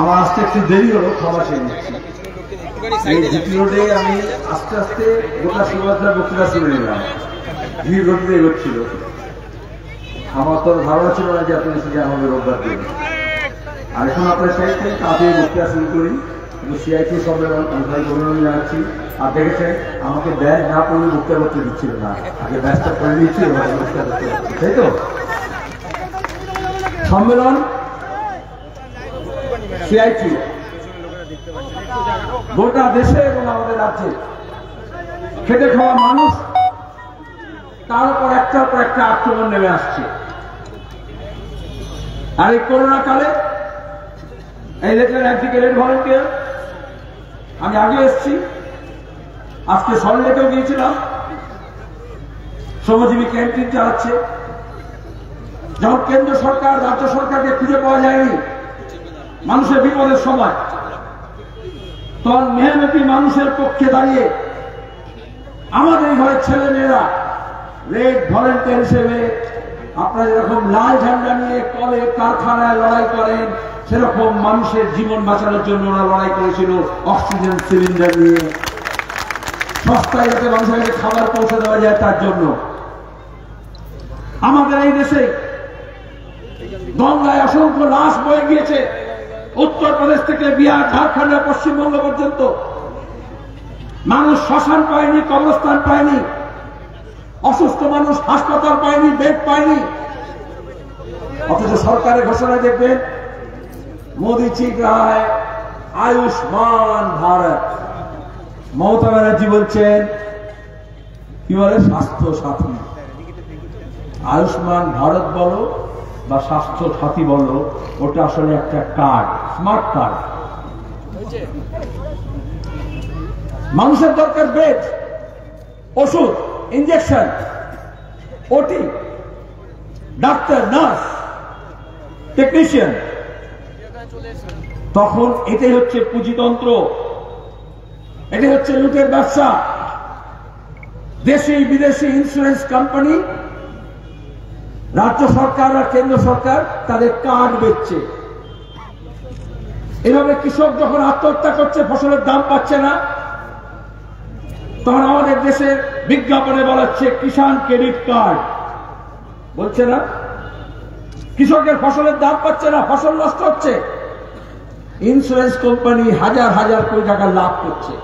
আমার আসতে একটু দেরি হলো, ক্ষমা চেয়ে নিচ্ছি। রোডে আমি আস্তে আস্তে গোটা সুভদ্রা বক্তৃতা শুনে নিলাম। ভিড় গতিতে এগোচ্ছিল। আমার তো ধারণা ছিল না যে আপনি এসে আমাদের রোববার দিন। আর এখন আপনার চাইছেন তাড়াতাড়ি বক্তৃতা শুরু করি। কিন্তু সিআইটি সম্মেলন আমি অভিনন্দন জানাচ্ছি আর দেখেছেন, আমাকে ব্যাগ না পড়লে বক্তৃতা করতে দিচ্ছিল না। আগে ব্যাগটা করে বক্তৃতা তাই তো? সম্মেলন সিআইটি। গোটা দেশে এবং আমাদের রাজ্যে। খেটে খাওয়া মানুষ, তার উপর একটার পর একটা আক্রমণ নেমে আসছে। আর এই করোনা কালে, এই দেখলেন একদিকে রেড ভলেন্টিয়ার, আমি আগে এসেছি, আজকে সরলেটেও গিয়েছিলাম। শ্রমজীবী ক্যান্টিন চালাচ্ছে। যখন কেন্দ্র সরকার, রাজ্য সরকারকে খুঁজে পাওয়া যায়নি মানুষের বিপদের সময়। তখন মেহনতি মানুষের পক্ষে দাঁড়িয়ে আমাদের ঘরের ছেলে মেয়েরা রেড ভলেন্টিয়ার হিসেবে আপনারা যেরকম লাল ঝান্ডা নিয়ে কলে কারখানায় লড়াই করেন, সেরকম মানুষের জীবন বাঁচানোর জন্য ওরা লড়াই করেছিল অক্সিজেন সিলিন্ডার নিয়ে। সস্তায় যাতে মানুষের খাবার পৌঁছে দেওয়া যায় তার জন্য। আমাদের এই দেশে গঙ্গায় অসংখ্য লাশ বয়ে গিয়েছে। উত্তরপ্রদেশ থেকে বিহার, ঝাড়খণ্ড, পশ্চিমবঙ্গ পর্যন্ত। মানুষ শ্মশান পায়নি, কবরস্থান পায়নি। অসুস্থ মানুষ হাসপাতাল পায়নি, বেড পায়নি। অথচ সরকারের ঘোষণা দেখবেন মোদী ঠিক রায়, আয়ুষ্মান ভারত। মমতা ব্যানার্জি বলছেন, কি বলে স্বাস্থ্য সাথী আয়ুষ্মান ভারত বলো বা স্বাস্থ্য সাথী বলো, ওটা আসলে একটা কার্ড। স্মার্ট কার্ড মানুষের দরকার বেড ওষুধ injection OT, doctor, nurse technician তখন এটাই হচ্ছে পুঁজিতন্ত্র। এটাই হচ্ছে লুটের ব্যবসা। দেশি, বিদেশি ইন্স্যুরেন্স কোম্পানি রাজ্য সরকার আর কেন্দ্র সরকার তাদের কার্ড বেচছে। এভাবে কৃষক যখন আত্মহত্যা করছে, ফসলের দাম পাচ্ছে না, তখন আমাদের দেশের বিজ্ঞাপনে বলাচ্ছে কিষাণ ক্রেডিট কার্ড। বলছে না? কৃষকের ফসলের দাম পাচ্ছে না, ফসল নষ্ট হচ্ছে। ইন্স্যুরেন্স কোম্পানি হাজার হাজার কোটি টাকা লাভ করছে।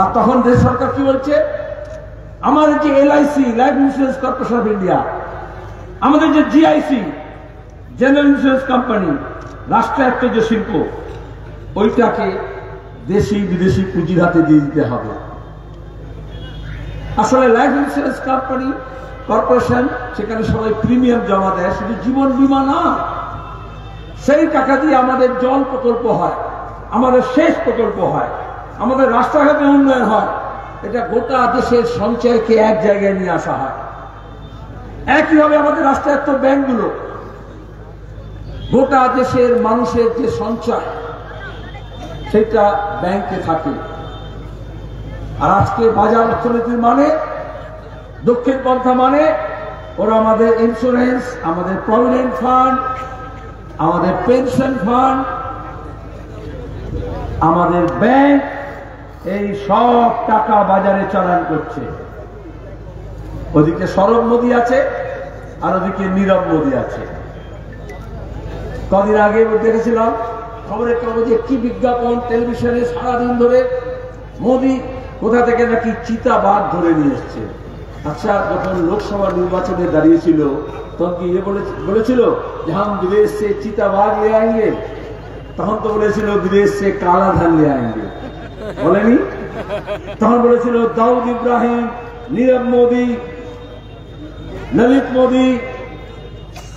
আর তখন দেশ সরকার কি বলছে? আমাদের যে LIC, life insurance corporation of India, আমাদের যে জিআইসি, জেনারেল ইন্স্যুরেন্স কোম্পানি রাষ্ট্রায়ত্ত যে শিল্প, ওইটাকে দেশি বিদেশি পুঁজির হাতে দিয়ে দিতে হবে। আসলে লাইফ ইন্স্যুরেন্স কোম্পানি, কর্পোরেশন, সেখানে সবাই প্রিমিয়াম জমা দেয়, শুধু জীবন বীমা না। সেই টাকা দিয়ে আমাদের জল প্রকল্প হয়, আমাদের শেষ প্রকল্প হয়, আমাদের রাস্তাঘাটে উন্নয়ন হয়। এটা গোটা দেশের সঞ্চয়কে এক জায়গায় নিয়ে আসা হয়। একইভাবে আমাদের রাষ্ট্রায়ত্ত ব্যাংকগুলো গোটা দেশের মানুষের যে সঞ্চয়, সেটা ব্যাংকে থাকে। আর আজকে বাজার অর্থনীতির মানে দক্ষিণ পন্থা মানে ওরা আমাদের ইন্স্যুরেন্স আমাদের প্রভিডেন্ট ফান্ড আমাদের পেনশন ফান্ড আমাদের ব্যাংক এই সব টাকা বাজারে চালান করছে। ওদিকে সরব মোদী আছে, আর ওদিকে নীরব মোদী আছে। কদিন আগে দেখেছিলাম, খবরের কাগজে কি বিজ্ঞাপন টেলিভিশনে সারাদিন ধরে মোদি কোথা থেকে নাকি চিতা চিতাবাদ ধরে নিয়ে এসছে। আচ্ছা যখন লোকসভা নির্বাচনে দাঁড়িয়েছিল, তখন কি ইয়ে বলেছিল যে হ্যাঁ, হাম বিদেশ সে চিতাবাদ নিয়ে আইনগে তখন তো বলেছিল, বিদেশ সে কালা ধান নিয়ে আইনগে বলেনি? তখন বলেছিল, দাউদ ইব্রাহিম, নীরব মোদী, ললিত মোদী,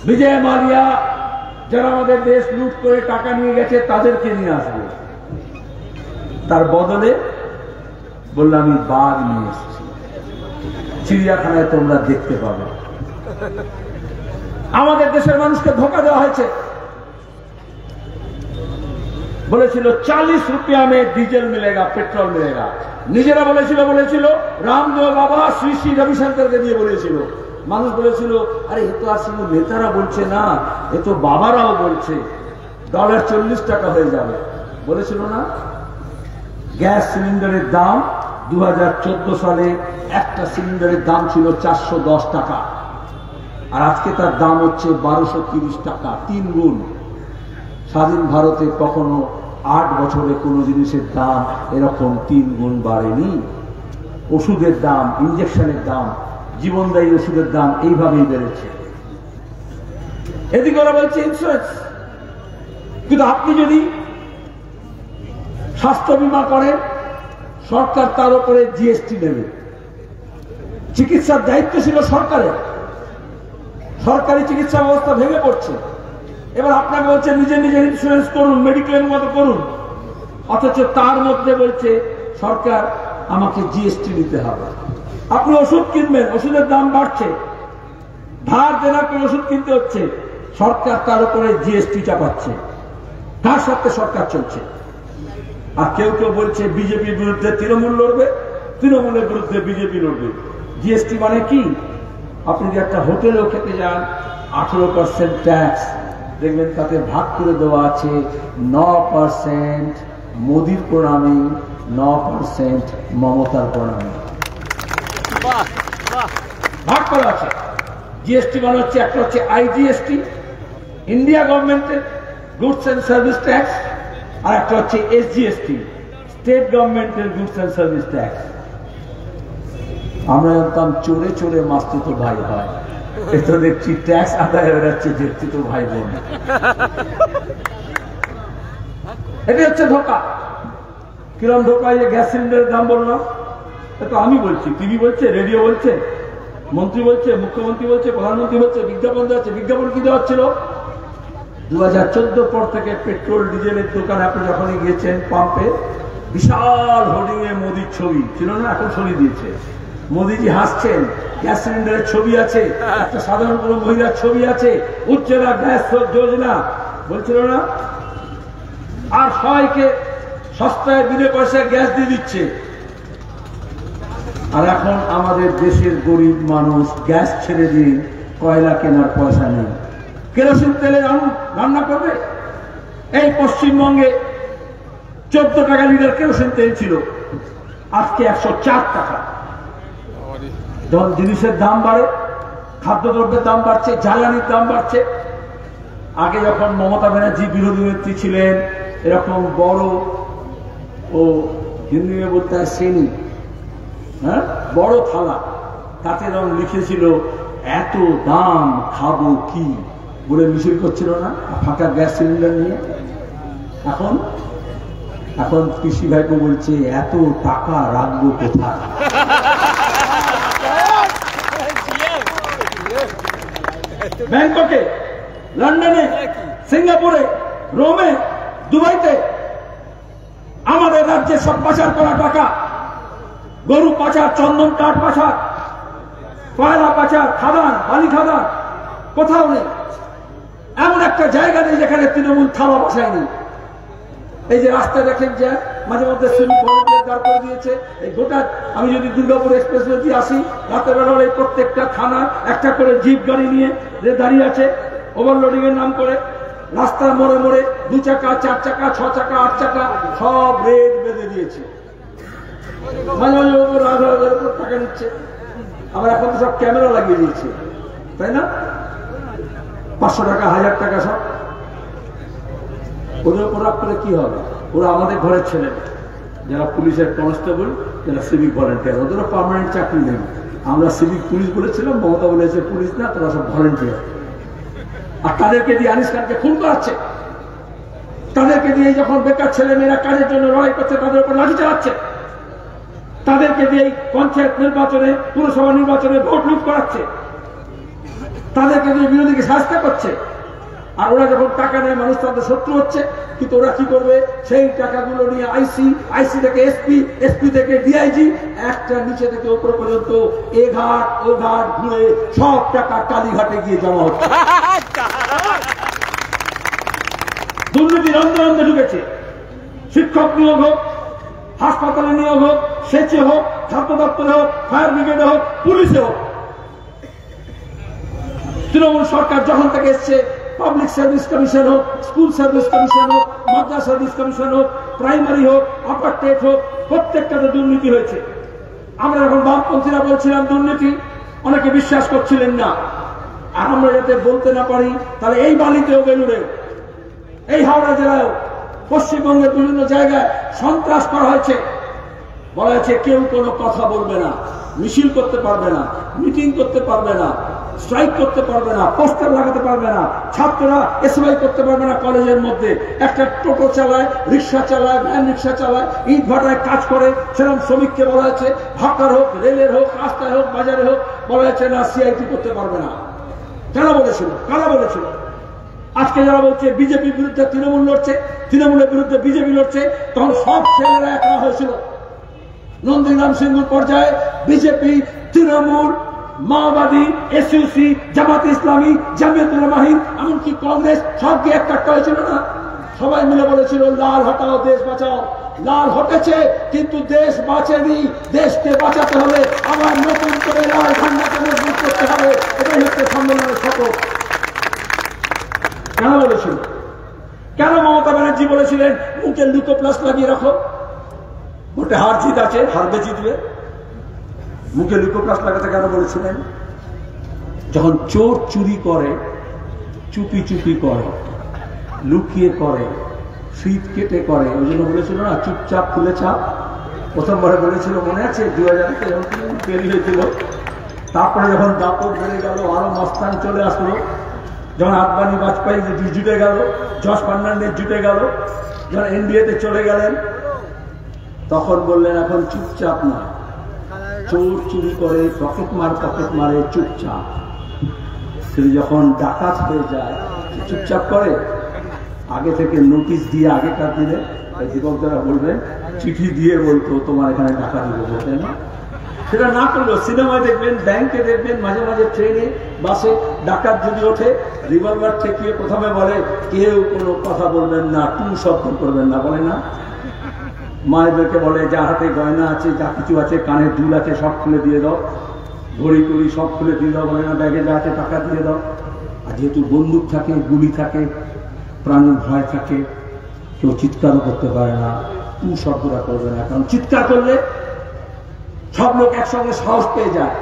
বিজয় মালিয়া যারা আমাদের দেশ লুট করে টাকা নিয়ে গেছে, তাদেরকে নিয়ে আসবে। তার বদলে বললাম আমি বাঘ নিয়ে এসেছি। চিড়িয়াখানায় তোমরা দেখতে পাবে। আমাদের দেশের মানুষকে ধোকা দেওয়া হয়েছে। বলেছিল, চালিশ রুপিয়া মে ডিজেল মিলেগা, পেট্রোল মিলেগা। নিজেরা বলেছিল বলেছিল রামদেব বাবা, শ্রী শ্রী রবিশঙ্করকে দিয়ে বলেছিল। মানুষ বলেছিল, আরে, এ তো আর শুধু নেতারা বলছে না, এ তো বাবারাও বলছে, ডলার চল্লিশ টাকা হয়ে যাবে। বলেছিল না? গ্যাস সিলিন্ডারের দাম দু হাজার চোদ্দ সালে একটা সিলিন্ডারের দাম ছিল চারশো দশ টাকা। আর আজকে তার দাম হচ্ছে বারোশো টাকা, তিন গুণ। স্বাধীন ভারতে কখনো আট বছরে কোনো জিনিসের দাম এরকম তিন গুণ বাড়েনি। ওষুধের দাম ইঞ্জেকশনের দাম, জীবনদায়ী ওষুধের দাম এইভাবেই বেড়েছে। এদিকে ওরা বলছে ইন্স্যুরেন্স কিন্তু আপনি যদি স্বাস্থ্য বিমা করেন, সরকার তার উপরে জিএসটি নেবে। চিকিৎসার দায়িত্ব ছিল সরকারের। সরকারি চিকিৎসা ব্যবস্থা ভেঙে পড়ছে। এবার আপনাকে বলছে, নিজে নিজের ইন্স্যুরেন্স করুন মেডিক্লেম মতো করুন। অথচ তার মধ্যে বলছে, সরকার আমাকে জিএসটি দিতে হবে। আপনি ওষুধ কিনবেন, ওষুধের দাম বাড়ছে। ধার দেনা করে ওষুধ কিনতে হচ্ছে। সরকার তার উপরে জিএসটি চাপাচ্ছে কার সাথে সরকার চলছে। আর কেউ কেউ বলছে বিজেপির বিরুদ্ধে তৃণমূল লড়বে, তৃণমূলের বিরুদ্ধে বিজেপি লড়বে। জিএসটি মানে কি? আপনি যদি একটা হোটেলেও খেতে যান, আঠেরো পার্সেন্ট ট্যাক্স দেখবেন তাতে ভাগ করে দেওয়া আছে ন পার্সেন্ট মোদির প্রণামী, ন পার্সেন্ট মমতার প্রণামী। ভাগ করা আছে। জিএসটি মানে হচ্ছে, একটা হচ্ছে আইজিএসটি ইন্ডিয়া গভর্নমেন্টের গুডস অ্যান্ড সার্ভিস ট্যাক্স আর একটা হচ্ছে এসজিএসটি স্টেট গভর্নমেন্টের গুডস অ্যান্ড সার্ভিস ট্যাক্স আমরা জানতাম, চোরে চোরে তো ভাই হয়। দেখছি ট্যাক্স আদায় যাচ্ছে দেখছি তো ভাই বোন। হচ্ছে ধোকা। কিরম ধোকা গ্যাস সিলিন্ডারের দাম বললাম আমি বলছি টিভি বলছে রেডিও বলছে, মন্ত্রী বলছে, মুখ্যমন্ত্রী বলছে, প্রধানমন্ত্রী বলছে, বিজ্ঞাপন দেওয়া হচ্ছে, বিজ্ঞাপন কি দেওয়া হচ্ছিল? দু হাজার পর থেকে পেট্রোল ডিজেলের দোকানে আপনি যখনই গিয়েছেন পাম্পে বিশাল হোর্ডিং এ মোদির ছবি। ছিল না? এখন ছবি দিয়েছে। মোদিজি হাসছেন। গ্যাস সিলিন্ডারের ছবি আছে, একটা সাধারণ কোনো মহিলার ছবি আছে উজ্জ্বলা গ্যাস যোজনা বলছিল না? আর সবাইকে সস্তায় বিনে পয়সায় গ্যাস দিয়ে দিচ্ছে। আর এখন আমাদের দেশের গরিব মানুষ গ্যাস ছেড়ে দিয়ে কয়লা কেনার পয়সা নেই। কেরোসিন তেলে রান্না করবে? এই পশ্চিমবঙ্গে চোদ্দ টাকা লিটার কেরোসিন তেল ছিল। আজকে একশো চার টাকা। জিনিসের দাম বাড়ে, খাদ্যদ্রব্যের দাম বাড়ছে, জ্বালানির দাম বাড়ছে। আগে যখন মমতা ব্যানার্জি বিরোধী নেত্রী ছিলেন, এরকম বড় ও হিন্দি বলতে হয় শ্রেণি হ্যাঁ বড় থালা, তাতে রং লিখেছিল, এত দাম খাব কি? বলে মিছিল করছিল না ফাঁকা গ্যাস সিলিন্ডার নিয়ে। এখন এখন কৃষি ভাইকে বলছে, এত টাকা রাখব কোথায়? ব্যাংককে লন্ডনে সিঙ্গাপুরে রোমে দুবাইতে আমাদের রাজ্যে সব পাচার করা টাকা। গরু পাচার চন্দন কাঠ পাচার কয়লা পাচার খাদান বালি খাদান কোথাও নেই। এমন একটা জায়গা নেই যেখানে তৃণমূল থালা বসায়নি এই যে রাস্তা দেখেন যে মাঝে মধ্যে ভলেন্টিয়ার দাঁড় করে দিয়েছে। এই গোটা আমি যদি দুর্গাপুর এক্সপ্রেস দিয়ে আসি। রাতের বেলা প্রত্যেকটা থানা একটা করে জিপ গাড়ি নিয়ে যে দাঁড়িয়ে আছে ওভারলোডিং এর নাম করে। রাস্তার মোড়ে মোড়ে দু চাকা, চার চাকা, ছ চাকা, আট চাকা, সব রেড বেঁধে দিয়েছে। টাকা নিচ্ছে। আবার এখন তো সব ক্যামেরা লাগিয়ে দিয়েছে। তাই না? পাঁচশো টাকা, হাজার টাকা সব। ওদের উপর রাগ করে কি হবে? ওরা আমাদের ঘরের ছেলে। যারা পুলিশের কনস্টেবল, যারা সিভিক ভলেন্টিয়ার। ওদেরও পার্মানেন্ট চাকরি নেই। আমরা সিভিক পুলিশ বলেছিলাম, মমতা বলেছে পুলিশ না, তারা সব ভলেন্টিয়ার। আর তাদেরকে দিয়ে আনিস খানকে খুন করাচ্ছে। তাদেরকে দিয়ে যখন বেকার ছেলে মেয়েরা কাজের জন্য লড়াই করছে, তাদের উপর লাঠি চালাচ্ছে। তাদেরকে দিয়ে পঞ্চায়েত নির্বাচনে, পুরসভা নির্বাচনে ভোট লুট করাচ্ছে। তাদেরকে দিয়ে বিরোধীকে শাস্তি করছে। আর ওরা যখন টাকা নেয়, মানুষ তাদের শত্রু হচ্ছে। কিন্তু ওরা কি করবে? সেই টাকাগুলো নিয়ে আইসি আইসি থেকে এসপি এসপি থেকে ডিআইজি, একটা নিচে থেকে ওপর পর্যন্ত এ ঘাট, ও ঘাট ঘুরে সব টাকা কালীঘাটে গিয়ে জমা হচ্ছে। দুর্নীতি রন্ধে রন্ধে ঢুকেছে। শিক্ষক নিয়োগ হোক, হাসপাতালে নিয়োগ হোক, সেচে হোক, ছাত্র দপ্তরে হোক, ফায়ার ব্রিগেডে হোক, পুলিশে হোক। তৃণমূল সরকার যখন থেকে এসছে পাবলিক সার্ভিস কমিশন হোক স্কুল সার্ভিস কমিশন হোক, মাদ্রাস সার্ভিস কমিশন হোক প্রাইমারি হোক আপার টেট হোক প্রত্যেকটাতে দুর্নীতি হয়েছে। আমরা এখন বামপন্থীরা বলছিলাম দুর্নীতি, অনেকে বিশ্বাস করছিলেন না। আর আমরা যাতে বলতে না পারি, তাহলে এই বালিতেও বেলুড়ে, এই হাওড়া জেলায়ও পশ্চিমবঙ্গের বিভিন্ন জায়গায় সন্ত্রাস করা হয়েছে। বলা হয়েছে কেউ কোনো কথা বলবে না, মিছিল করতে পারবে না, মিটিং করতে পারবে না। স্ট্রাইক করতে পারবে না, পোস্টার লাগাতে পারবে না, ছাত্ররা এসওয়াই করতে পারবে না কলেজের মধ্যে। একটা টোটো চালায়, রিক্সা চালায়, ভ্যান রিক্সা চালায়, ইট ভাটায় কাজ করে, সেরকম শ্রমিককে বলা হয়েছে ভাকার হোক, রেলের হোক, রাস্তায় হোক, বাজারে হোক, বলা হয়েছে না, সিআইটি করতে পারবে না। কেন বলেছিল, কারা বলেছিল? আজকে যারা বলছে, বিজেপির বিরুদ্ধে তৃণমূল লড়ছে, তৃণমূলের বিরুদ্ধে বিজেপি লড়ছে, তখন সব ছেলেরা একা হয়েছিল। নন্দীগ্রাম সিংহ পর্যায়ে বিজেপি তৃণমূল মাওবাদী এসইউসি জামাত ইসলামী, জামিয়াতুল মাহিন, এমনকি কংগ্রেস, সবকে একটা হয়েছিল না? সবাই মিলে বলেছিল, লাল হটাও, দেশ বাঁচাও। লাল হটেছে, কিন্তু দেশ বাঁচেনি। দেশকে বাঁচাতে হলে আবার নতুন করে লাল ঝান্ডাকে মজবুত করতে হবে। এটাই হচ্ছে সম্মেলনের শপথ। কেন বলেছিল? কেন মমতা ব্যানার্জি বলেছিলেন, মুখে লুকো প্লাস লাগিয়ে রাখো? ভোটে হার জিত আছে হারবে জিতবে মুখে লুকো লাগাতে কেন বলেছিলেন? যখন চোর চুরি করে, চুপি চুপি করে, লুকিয়ে করে, শীত কেটে করে, ওই জন্য বলেছিল না, চুপচাপ খুলে চাপ প্রথমবারে বলেছিল, মনে আছে দু হাজার তৈরি হয়েছিল, তারপরে যখন দাপট বেড়ে গেল, আরও মস্তান চলে আসলো। যখন আদবানি বাজপেয়ী জুটে গেল জস ফার্নান্ডেজ জুটে গেল, যখন এনডিএতে চলে গেলেন, তখন বললেন, এখন চুপচাপ না চোর চুরি করে, পকেট মার পকেট মারে, চুপচাপ। কিন্তু যখন ডাকাত হয়ে যায় চুপচাপ করে। আগে থেকে নোটিশ দিয়ে আগেকার দিনে যুবক যারা বলবেন চিঠি দিয়ে বলতো, তোমার এখানে টাকা দিব বলতেন না? সেটা না করলেও সিনেমায় দেখবেন ব্যাংকে দেখবেন, মাঝে মাঝে ট্রেনে বাসে ডাকাত যদি ওঠে রিভলভার ঠেকিয়ে প্রথমে বলে, কেউ কোনো কথা বলবেন না টু শব্দ করবেন না বলে না। মায়েদেরকে বলে, যা হাতে গয়না আছে, যা কিছু আছে, কানে দুল আছে, সব খুলে দিয়ে দাও। ঘড়ি টড়ি সব খুলে দিয়ে দাও, গয়না ব্যাগে যা আছে টাকা দিয়ে দাও। আর যেহেতু বন্দুক থাকে, গুলি থাকে, প্রাণের ভয় থাকে, কেউ চিৎকারও করতে পারে না তুই শব্দটা করবে না। কারণ চিৎকার করলে সব লোক একসঙ্গে সাহস পেয়ে যায়।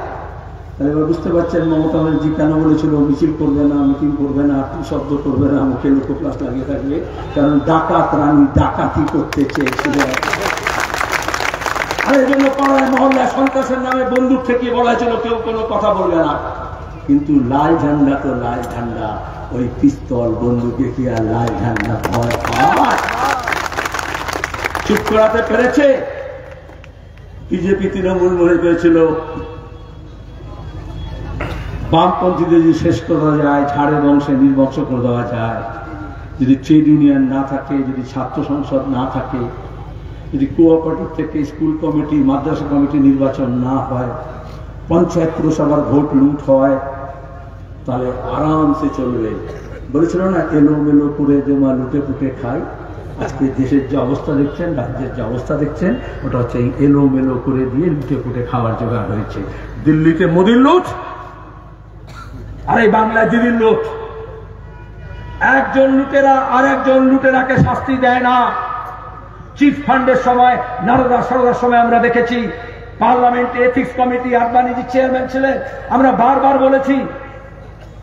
এবার বুঝতে পারছেন, মমতা ব্যানার্জি কেন বলেছিল, মিছিল করবে না, মিটিং করবে না শব্দ করবে না মুখে লোক প্লাস লাগিয়ে থাকবে। কারণ ডাকাত রানী ডাকাতি করতে চেয়েছিল। আর এই জন্য পাড়ায়, মহল্লায় সন্ত্রাসের নামে বন্দুক থেকে বলা হয়েছিল, কেউ কোনো কথা বলবে না। কিন্তু লাল ঝান্ডা তো লাল ঝান্ডা, ওই পিস্তল বন্দুকে কি আর লাল ঝান্ডা ভয় চুপ করাতে পেরেছে? বিজেপি তৃণমূল মনে করেছিল বামপন্থীদের যদি শেষ করা যায় ঝাড়ের বংশে নির্বংশ করে দেওয়া যায়, যদি ট্রেড ইউনিয়ন না থাকে, যদি ছাত্র সংসদ না থাকে, যদি কোঅপারেটিভ থেকে স্কুল কমিটি, মাদ্রাসা কমিটি নির্বাচন না হয়, পঞ্চায়েত পুরসভার ভোট লুট হয়, তাহলে আরামসে চলবে। বলেছিল না এলো মেলো করে জমা লুটে পুটে খায়। আজকে দেশের যে অবস্থা দেখছেন, রাজ্যের যে অবস্থা দেখছেন, ওটা হচ্ছে এলো মেলো করে দিয়ে লুটে পুটে খাওয়ার জোগাড় হয়েছে। দিল্লিতে মোদির লুট আর এই বাংলায় দিদির লুট একজন লুটেরা আর একজন লুটেরাকে শাস্তি দেয় না। চিট ফান্ডের সময়, নারদা সরদার সময় আমরা দেখেছি পার্লামেন্টে এথিক্স কমিটি আদবানিজি চেয়ারম্যান ছিলেন। আমরা বারবার বলেছি,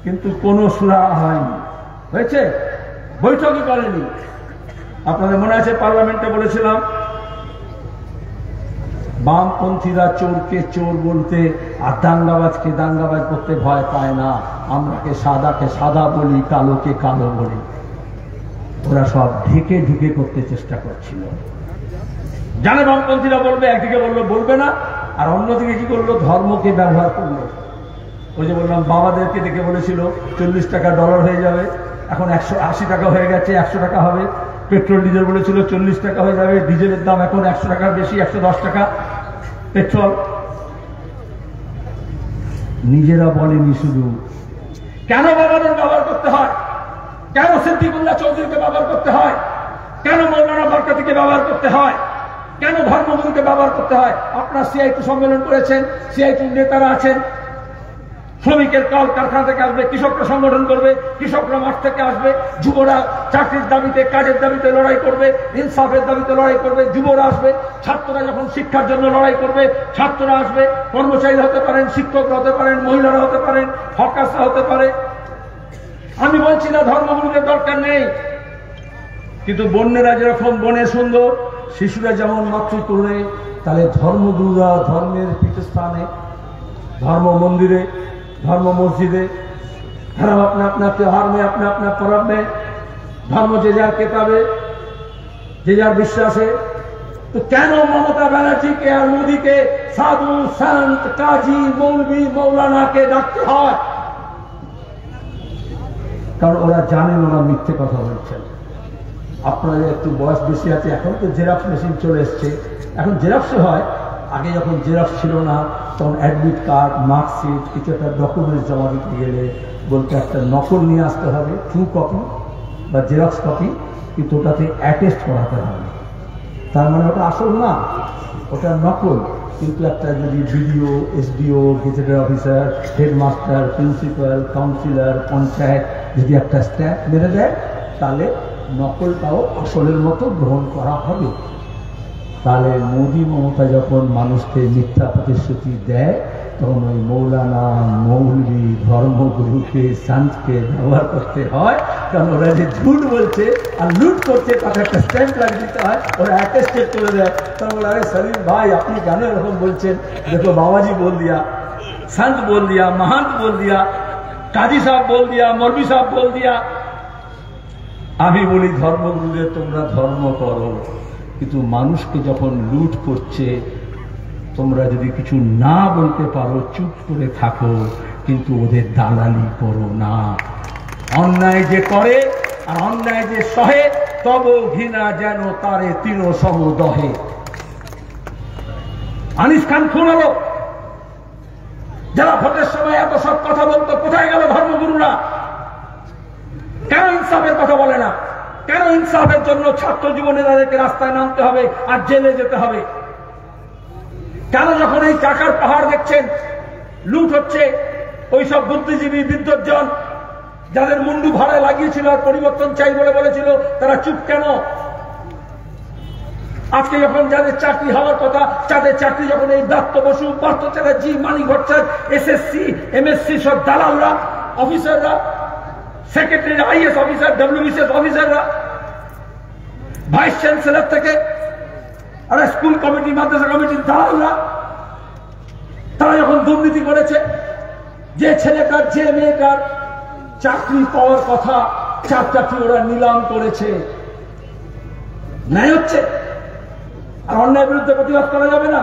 কিন্তু কোনো সুরা হয়নি। হয়েছে? বৈঠকই করেনি। আপনাদের মনে আছে পার্লামেন্টে বলেছিলাম বামপন্থীরা চোরকে চোর বলতে আর দাঙ্গাবাজকে দাঙ্গাবাজ করতে ভয় পায় না। আমরাকে সাদাকে সাদা বলি, কালোকে কালো বলি। ওরা সব ঢেকে ঢুকে করতে চেষ্টা করছিল। জানে বামপন্থীরা বলবে, একদিকে বলল, বলবে না, আর অন্যদিকে কি করল? ধর্মকে ব্যবহার করল। ওই যে বললাম, বাবাদেরকে দেখে বলেছিল, চল্লিশ টাকা ডলার হয়ে যাবে, এখন একশো আশি টাকা হয়ে গেছে, একশো টাকা হবে। পেট্রোল ডিজেল বলেছিল, চল্লিশ টাকা হয়ে যাবে, ডিজেলের দাম এখন একশো টাকার বেশি, একশো দশ টাকা। পেট্রোল নিজেরা বলেনি শুধু। কেন বাবাদের ব্যবহার করতে হয়? কেন সিদ্দিকুল্লাহ চৌধুরীকে ব্যবহার করতে হয়? কেন মৌলানা বরকাতিকে ব্যবহার করতে হয়? কেন ধর্মগুরুকে ব্যবহার করতে হয়? আপনারা সিআইটি সম্মেলন করেছেন, সিআইটির নেতারা আছেন শ্রমিকের কল কারখানা থেকে আসবে, কৃষকরা সংগঠন করবে, কৃষকরা মাঠ থেকে আসবে, যুবরা চাকরির দাবিতে, কাজের দাবিতে লড়াই করবে, ইনসাফের দাবিতে লড়াই করবে, যুবরা আসবে, ছাত্ররা যখন শিক্ষার জন্য লড়াই করবে, ছাত্ররা আসবে কর্মচারী হতে পারেন, শিক্ষকরা হতে পারেন, মহিলারা হতে পারেন হকাসরা হতে পারে। আমি বলছি না ধর্মগুলোকে দরকার নেই, কিন্তু বন্যেরা যেরকম বনে সুন্দর, শিশুরা যেমন মাতৃকুলে তাহলে ধর্মগুরুরা ধর্মের পীঠস্থানে, ধর্ম মন্দিরে ধর্ম মসজিদে, ধর্ম আপনা আপনা তেহার মে আপনা আপনা পরব মে ধর্ম যে যার কেতাবে, যে যার বিশ্বাসে, তো কেন মমতা ব্যানার্জিকে আর মোদীকে সাধু, সন্ত, কাজী, মৌলবী, মৌলানাকে ডাকতে হয়? কারণ ওরা জানেন ওরা মিথ্যে কথা বলছেন। আপনাদের একটু বয়স বেশি আছে, এখন তো জেরাক্স মেশিন চলে এসছে। এখন জেরক্সে হয় আগে যখন জেরক্স ছিল না, তখন অ্যাডমিট কার্ড, মার্কশিট, কিছু একটা ডকুমেন্টস জমা দিতে গেলে বলতে একটা নকল নিয়ে আসতে হবে, ট্রু কপি বা জেরক্স কপি, কিন্তু ওটাতে অ্যাটেস্ট করাতে হবে। তার মানে ওটা আসল না, ওটা নকল। কিন্তু একটা যদি BDO SDO gazetted officer, headmaster, principal, councillor, panchayat যদি একটা স্ট্যাম্প মেরে দেয়, তাহলে নকলটাও আসলের মতো গ্রহণ করা হবে। তাহলে মোদি মমতা যখন মানুষকে মিথ্যা প্রতিশ্রুতি দেয়, তখন ওই মৌলানা মৌলি ধর্মগুরুকে সান্তকে ব্যবহার করতে হয়। কারণ ওরা যে ঝুট বলছে আর লুট করছে, তাকে একটা স্ট্যাম্প লাগিয়ে দিতে হয়। ওরা একটা স্টেপ করে দেয়। তখন বলে, আরে শরীর ভাই, আপনি কেন এরকম বলছেন? দেখো, বাবাজি বল দিয়া, সন্ত বল দিয়া, মাহান্ত বল দিয়া, কাজী সাহেব বল দিয়া মরবি সাহেব বল দিয়া, আমি বলি ধর্মগুরুদের তোমরা ধর্ম করো। কিন্তু মানুষকে যখন লুট করছে, তোমরা যদি কিছু না বলতে পারো, চুপ করে থাকো, কিন্তু ওদের দালালি করো না। অন্যায় যে করে আর অন্যায় যে সহে, তব ঘৃণা যেন তারে তৃণ সম দহে। আনিস খান খুন হলো। যারা ভোটের সময় এত সব কথা বলতো, কোথায় গেল ধর্মগুরুরা? কেন ইনসাফের কথা বলে না? কেন ইনসাফের জন্য ছাত্র জীবনে তাদেরকে রাস্তায় নামতে হবে আর জেলে যেতে হবে? কেন যখন এই টাকার পাহাড় দেখছেন, লুট হচ্ছে ওইসব বুদ্ধিজীবী বিদ্যুৎজন যাদের মুন্ডু ভাড়ায় লাগিয়েছিল আর পরিবর্তন চাই বলে বলেছিল, তারা চুপ কেন? আজকে যখন যাদের চাকরি হওয়ার কথা, তাদের চাকরি যখন এই দত্ত বসু, পার্থ চ্যাটার্জি মানি ভট্টাচার্য, এসএসসি, এমএসসি সব দালালরা, অফিসাররা সেক্রেটারি আইএস অফিসার ডব্লিউবিসিএস অফিসাররা ভাইস চ্যান্সেলর থেকে, আর স্কুল কমিটি মাদ্রাসা কমিটির দালালরা তারা যখন দুর্নীতি করেছে, যে ছেলেটার, যে মেয়েটার চাকরি পাওয়ার কথা চার চাকরি ওরা নিলাম করেছে। ন্যায় হচ্ছে। আর অন্যায় বিরুদ্ধে প্রতিবাদ করা যাবে না।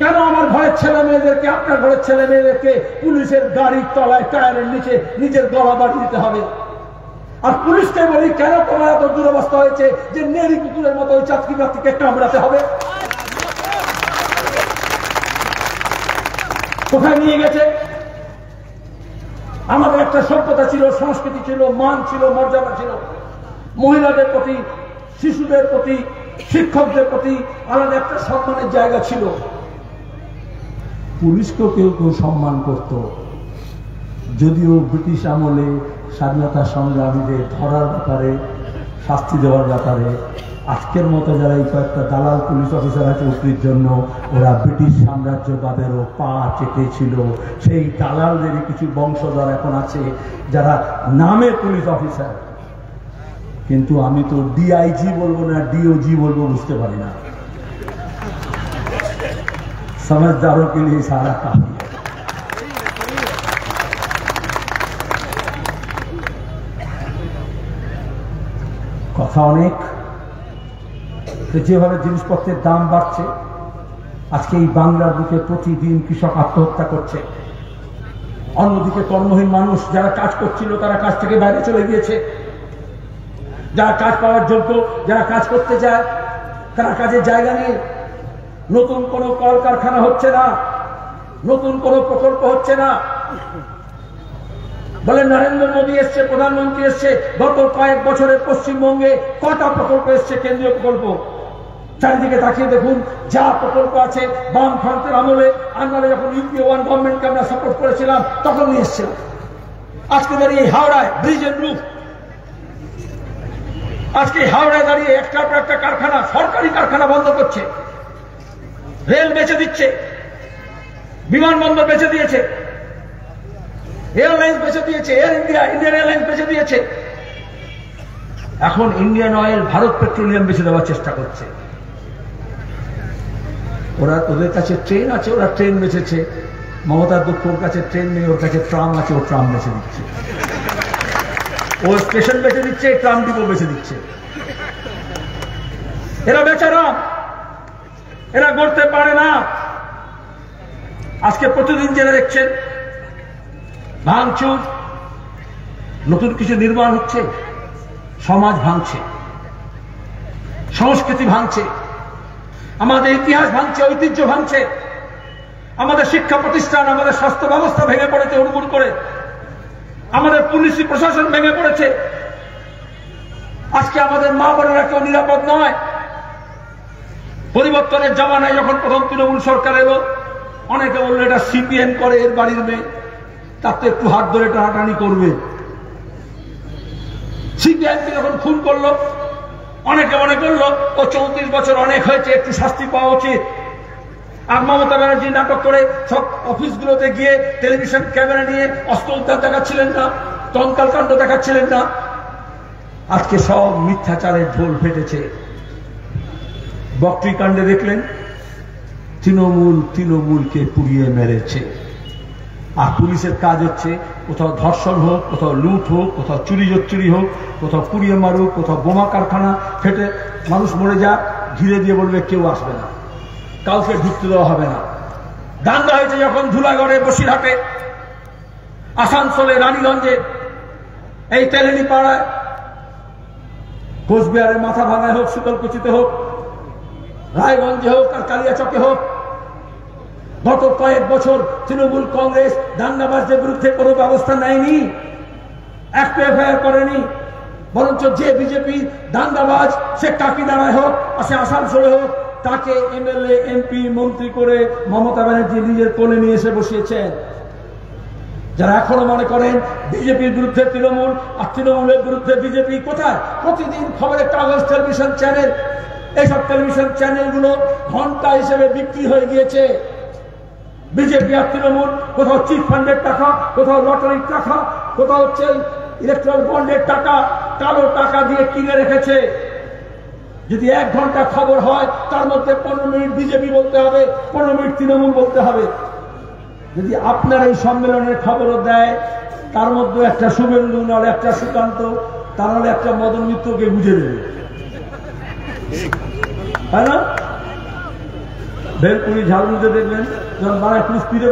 কেন আমার ঘরের ছেলে মেয়েদেরকে, আপনার ঘরের ছেলে মেয়েদেরকে পুলিশের গাড়ির তলায়, টায়ারের নিচে নিজের গলা বাড়ি দিতে হবে? আর পুলিশকে বলি, কেন তোমার এত দুরবস্থা হয়েছে যে নেরি কুকুরের মতো ওই চাকরি বাকরিকে কামড়াতে হবে? কোথায় নিয়ে গেছে? আমাদের একটা সভ্যতা ছিল, সংস্কৃতি ছিল, মান ছিল, মর্যাদা ছিল। মহিলাদের প্রতি, শিশুদের প্রতি, শিক্ষকদের প্রতি আলাদা একটা সম্মানের জায়গা ছিল। পুলিশকেও কেউ কেউ সম্মান করত। যদিও ব্রিটিশ আমলে স্বাধীনতা সংগ্রামীদের ধরার ব্যাপারে, শাস্তি দেওয়ার ব্যাপারে, আজকের মতো যারা এই কয়েকটা দালাল পুলিশ অফিসার আছে উপরির জন্য ওরা ব্রিটিশ সাম্রাজ্যবাদেরও পা চেটেছিল সেই দালালদেরই কিছু বংশধর এখন আছে যারা নামে পুলিশ অফিসার। কিন্তু আমি তো ডিআইজি বলব না ডিওজি বলব বুঝতে পারি না। समझदारों के लिए सारा काफी है কথা অনেক তো যেভাবে জিনিসপত্রের দাম বাড়ছে আজকে এই বাংলার বুকে প্রতিদিন কৃষক আত্মহত্যা করছে অন্যদিকে কর্মহীন মানুষ যারা কাজ করছিল তারা কাজ থেকে বাইরে চলে গিয়েছে যারা কাজ পাওয়ার যোগ্য যারা কাজ করতে যায় তারা কাজের জায়গা নেই নতুন কোন কলকারখানা হচ্ছে না। নতুন কোন প্রকল্প হচ্ছে না। বলে নরেন্দ্র মোদী এসছে, প্রধানমন্ত্রী এসছে, গত কয়েক বছরে পশ্চিমবঙ্গে কটা প্রকল্প এসছে, কেন্দ্রীয় প্রকল্প? চারিদিকে তাকিয়ে দেখুন, যা প্রকল্প আছে, বাম ফ্রন্টের আমলে আমরা যখন ইউপিএ ওয়ান গভর্নমেন্টকে আমরা সাপোর্ট করেছিলাম তখন নিয়ে এসেছিলাম আজকে দাঁড়িয়ে হাওড়ায় ব্রিজ এন্ড রুফ আজকে হাওড়ায় দাঁড়িয়ে একটার পর একটা কারখানা, সরকারি কারখানা বন্ধ করছে। রেল বেচে দিচ্ছে, বিমানবন্দর বেচে দিয়েছে, এয়ারলাইন্স বেচে দিয়েছে, এয়ার ইন্ডিয়া, ইন্ডিয়ান এয়ারলাইন্স বেচে দিয়েছে। এখন ইন্ডিয়ান অয়েল ভারত পেট্রোলিয়াম বেচে দেওয়ার চেষ্টা করছে। ওরা ওদের কাছে ট্রেন আছে, ওরা ট্রেন বেচেছে। মমতার দুঃখ ওর কাছে ট্রেন নেই, ওর কাছে ট্রাম আছে, ও ট্রাম বেছে দিচ্ছে। ও স্টেশন বেছে দিচ্ছে, ট্রাম ডিপো বেছে দিচ্ছে। এরা বেচারা এরা গড়তে পারে না। আজকে প্রতিদিন যেটা দেখছেন, ভাঙচুর, নতুন কিছু নির্মাণ হচ্ছে, সমাজ ভাঙছে, সংস্কৃতি ভাঙছে, আমাদের ইতিহাস ভাঙছে, ঐতিহ্য ভাঙছে, আমাদের শিক্ষা প্রতিষ্ঠান, আমাদের স্বাস্থ্য ব্যবস্থা ভেঙে পড়েছে উড়মুড় করে, আমাদের পুলিশি প্রশাসন ভেঙে পড়েছে। আজকে আমাদের মা বোনেরা কেউ নিরাপদ নয়। পরিবর্তনের জামানায় যখন প্রথম তৃণমূল সরকার এলো, অনেকে বলল, এটা সিপিএম করে, এর বাড়ির মেয়ে। তার তো একটু হাত ধরে টানাটানি করবে। সিপিএমকে যখন খুন করল, অনেকে মনে করল, ও চৌত্রিশ বছর অনেক হয়েছে, একটু শাস্তি পাওয়া উচিত। আর মমতা ব্যানার্জি নাটক করে সব অফিসগুলোতে গিয়ে টেলিভিশন ক্যামেরা নিয়ে অস্ত্র উদ্ধার দেখাচ্ছিলেন না টঙ্কাল কাণ্ড দেখাচ্ছিলেন না। আজকে সব মিথ্যাচারের ঢোল ফেটেছে। বক্রি কাণ্ডে দেখলেন, তৃণমূল তৃণমূলকে পুড়িয়ে মেরেছে। আর পুলিশের কাজ হচ্ছে, কোথাও ধর্ষণ হোক, কোথাও লুট হোক, কোথাও চুরি চুরি হোক, কোথাও পুড়িয়ে মারুক, কোথাও বোমা কারখানা ফেটে মানুষ মরে যাক ঘিরে দিয়ে বলবে কেউ আসবে না, কাউকে ঢুকতে দেওয়া হবে না। দাঙ্গা হয়েছে যখন ধুলাগড়ে, বসিরহাটে, আসানসোলে, রানীগঞ্জে, এই তেলেনি পাড়ায় কোচবিহারের মাথা ভাঙায় হোক, শীতলকুচিতে হোক রায়গঞ্জে হোক আর কালিয়াচকে হোক, গত কয়েক বছর তৃণমূল কংগ্রেস দাঙ্গাবাজদের বিরুদ্ধে কোনো ব্যবস্থা নেয়নি একটা এফআইআর করেনি, বরঞ্চ যে বিজেপি দাঙ্গাবাজ সে কাকিনাড়ায় হোক আর সে আসানসোলে হোক, তাকে এমএলএ, এমপি, মন্ত্রী করে মমতা ব্যানার্জি নিজের কোলে নিয়ে এসে বসিয়েছেন। যারা এখনও মনে করেন বিজেপির বিরুদ্ধে তৃণমূল আর তৃণমূলের বিরুদ্ধে বিজেপি কোথায়? প্রতিদিন খবরের কাগজ, টেলিভিশন, চ্যানেল এইসব টেলিভিশন চ্যানেলগুলো ঘণ্টা হিসেবে বিক্রি হয়ে গিয়েছে। বিজেপি আর তৃণমূল, কোথাও চিট ফান্ডের টাকা, কোথাও লটারির টাকা, কোথাও হচ্ছে ইলেকট্রনিক বন্ডের টাকা, কালো টাকা দিয়ে কিনে রেখেছে। যদি এক ঘণ্টা খবর হয়, তার মধ্যে পনেরো মিনিট বিজেপি বলতে হবে, পনেরো মিনিট তৃণমূল বলতে হবে। যদি আপনার এই সম্মেলনের খবরও দেয়, তার মধ্যে একটা শুভেন্দু নাহলে একটা সুকান্ত তাহলে একটা মদন মিত্রকে বুঝে দেবে না? ঝালমুড়িতে দেখবেন, যখন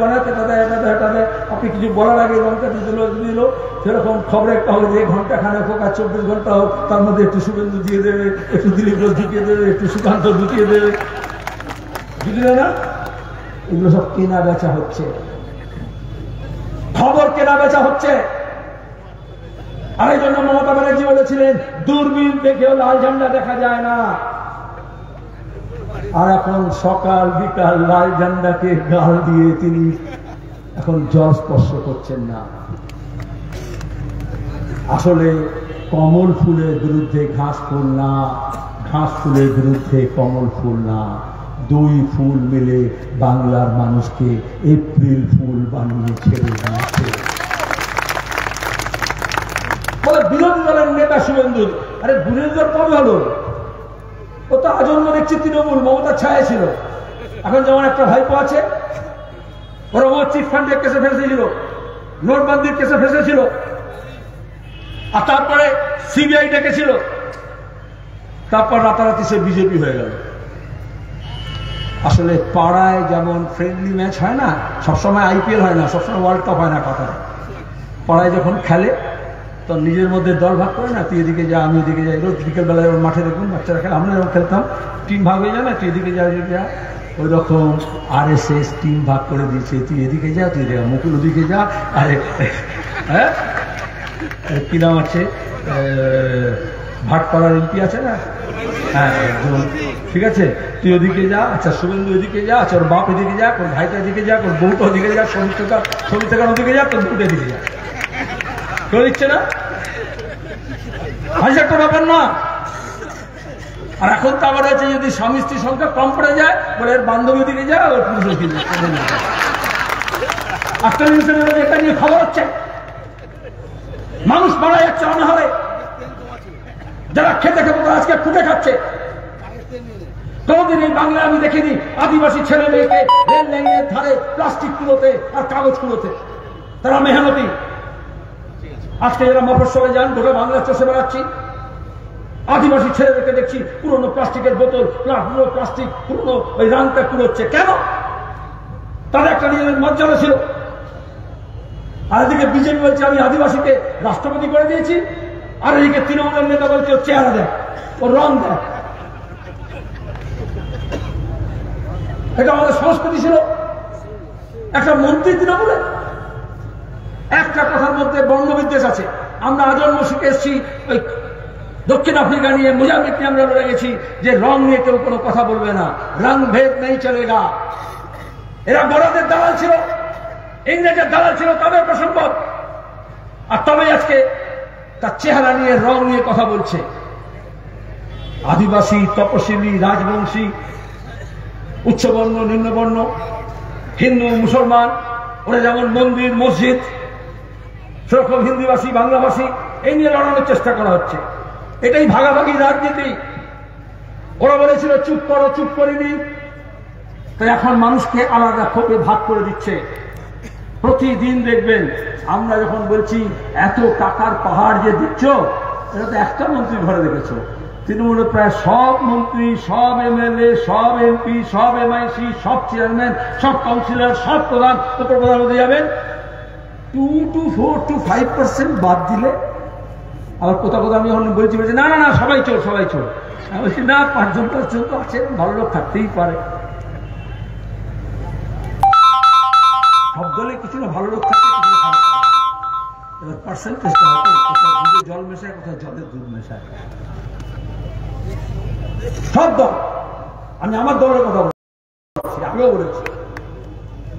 বানাতে তাদের আপনি কিছু বলার আগে দিল সেরকম কাগজে ঘণ্টা খানে হোক আর চব্বিশ ঘণ্টা হোক, তার মধ্যে একটু শুভেন্দু দিয়ে দেবে, একটু দিলীপ ঢুকিয়ে দেবে, একটু সুকান্ত ঢুকিয়ে দেবে। বুঝলে না? এগুলো সব কেনা বেচা হচ্ছে। খবর কেনা বেচা হচ্ছে। আর এই জন্য মমতা ব্যানার্জি বলেছিলেন, দূরবীন দেখেও লাল ঝান্ডা দেখা যায় না। আর এখন সকাল বিকাল লাল ঝান্ডাকে গাল দিয়ে তিনি এখন জল স্পর্শ করছেন না। আসলে কমল ফুলের বিরুদ্ধে ঘাস ফুল না, ঘাস ফুলের বিরুদ্ধে কমল ফুল না। দুই ফুল মিলে বাংলার মানুষকে এপ্রিল ফুল বানিয়ে ছেড়ে দিয়েছে বলে বিরোধী দলের নেতা শুভেন্দু আরে দল কবে হলো? ও তো আজন্ম তৃণমূল ছায়া ছিল। এখন যেমন একটা ভাইপো আছে, ওরা চিট ফান্ডের কেসে ফেসেছিল নোটবন্দির কেসে ফেসেছিল আর তারপরে সিবিআই ডেকেছিল। তারপর রাতারাতি সে বিজেপি হয়ে গেল। আসলে পাড়ায় যেমন ফ্রেন্ডলি ম্যাচ হয় না, সবসময় আইপিএল হয় না, সবসময় ওয়ার্ল্ড কাপ হয় না কথা পাড়ায় যখন খেলে তো নিজের মধ্যে দল ভাগ করে না, তুই এদিকে যা, আমি এদিকে যাই। রোজ বিকেলবেলায় ওর মাঠে দেখুন বাচ্চারা খেলে আমরা যখন খেলতাম টিম ভাগ হয়ে যায় না, তুই এদিকে যা এদিকে যা। ওই রকম আর এস এস টিম ভাগ করে দিয়েছে, তুই এদিকে যা, তুই এদিকে মুকুল ওদিকে যা, আরে হ্যাঁ? কি নাম আছে? ভাটপাড়ার এমপি আছে না? হ্যাঁ ঠিক আছে? তুই ওদিকে যা আচ্ছা শুভেন্দু ওদিকে যা আচ্ছা ওর বাপ এদিকে যা ওর ভাইটা এদিকে যা ওর বউটা ওদিকে যা সবিতা সবিতা ওদিকে যা, তোর বউটা এদিকে যা। কেউ দিচ্ছে না? হাজার একটা ব্যাপার না। আর এখন তো আবার আছে, যদি স্বামী স্ত্রী সংখ্যা কম পড়ে যায়, বলে এর বান্ধবী দিকে যায় ওর পুরুষ দিকে একটা নিউজের এটা নিয়ে খবর হচ্ছে। মানুষ মারা যাচ্ছে অনাহারে। যারা খেতে খেতে আজকে ফুটে খাচ্ছে। কোনদিন এই বাংলায় আমি দেখিনি আদিবাসী ছেলে মেয়েকে রেল লাইনের ধারে প্লাস্টিক কুলোতে আর কাগজ কুলোতে। তারা মেহনতি। আজকে যারা মফস্বলে যান গোটা বাংলা চষে বেড়াচ্ছি। আদিবাসী ছেলেদেরকে দেখছি, পুরনো প্লাস্টিকের বোতল পুরনো প্লাস্টিক, পুরনো ওই রাংটা কুড়োচ্ছে। কেন? তাদের একটা নিজেদের মর্যাদা ছিল। আর এদিকে বিজেপি বলছে, আমি আদিবাসীকে রাষ্ট্রপতি করে দিয়েছি, আর এদিকে তৃণমূলের নেতা বলছে, ওর চেহারা দেয় ওর রং দেয় এটা আমাদের সংস্কৃতি ছিল। একটা মন্ত্রী তৃণমূলে একটা কথার মধ্যে বর্ণবিদ্বেষ আছে। আমরা আজন্ম শিখে এসেছি, ওই দক্ষিণ আফ্রিকা নিয়ে মোজাম্বিক নিয়ে আমরা লড়ে গেছি যে রং নিয়ে কেউ কোনো কথা বলবে না। রং ভেদ নেই চলেগা এরা বড়দের দালাল ছিল, ইংরেজের দালাল ছিল তবে প্রসঙ্গ আর তবে আজকে তার চেহারা নিয়ে, রং নিয়ে কথা বলছে। আদিবাসী তপশিলি রাজবংশী, উচ্চবর্ণ, নিম্নবর্ণ, হিন্দু, মুসলমান, ওরা যেমন মন্দির, মসজিদ সেরকম হিন্দিভাষী বাংলাভাষী এই নিয়ে লড়ানোর চেষ্টা করা হচ্ছে। এটাই ভাগাভাগি রাজনীতি। ওরা বলেছিল, চুপ করো, চুপ করিনি। তাই এখন মানুষকে আলাদা ক্ষোভে ভাগ করে দিচ্ছে। প্রতিদিন দেখবেন, আমরা যখন বলছি, এত টাকার পাহাড় যে দিচ্ছ, এটা তো একটা মন্ত্রী ঘরে দেখেছ তৃণমূলে প্রায় সব মন্ত্রী, সব এমএলএ, সব এমপি, সব এমআইসি, সব চেয়ারম্যান, সব কাউন্সিলর, সব প্রধান উপপ্রধানমন্ত্রী যাবেন। Two to four to five percent বাদ দিলে। আবার কোথাও কোথাও আমি যখন বলছি বলছি, না না না, সবাই চোর সবাই চোর আমি বলছি, না, পাঁচজন পাঁচজন তো আছে ভালো লোক থাকতেই পারে। সব দলে কিছু না, ভালো লোক থাকে কোথাও দুধে জল মেশায়, কোথাও দুধ মেশায়। সব দল। আমি আমার দলের কথা বলছি আগেও বলেছি।